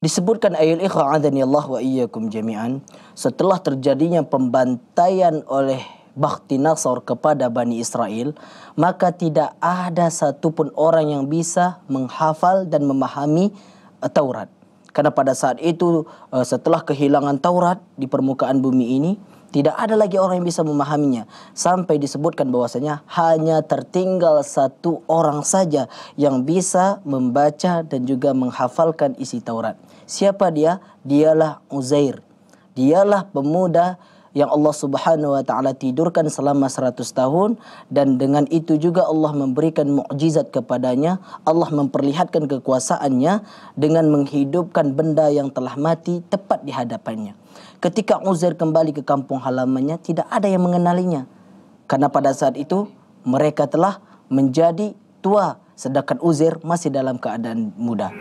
Disebutkan ayat ikhwa adhani Allah wa iyyakum jami'an setelah terjadinya pembantaian oleh Bakhti Nasr kepada Bani Israel maka tidak ada satupun orang yang bisa menghafal dan memahami uh, Taurat. Karena pada saat itu uh, setelah kehilangan Taurat di permukaan bumi ini tidak ada lagi orang yang bisa memahaminya sampai disebutkan bahwasanya hanya tertinggal satu orang saja yang bisa membaca dan juga menghafalkan isi Taurat. Siapa dia? Dialah Uzair. Dialah pemuda yang Allah Subhanahu wa taala tidurkan selama 100 tahun dan dengan itu juga Allah memberikan mukjizat kepadanya Allah memperlihatkan kekuasaannya dengan menghidupkan benda yang telah mati tepat di hadapannya. Ketika Uzair kembali ke kampung halamannya tidak ada yang mengenalinya. Karena pada saat itu mereka telah menjadi tua sedangkan Uzair masih dalam keadaan muda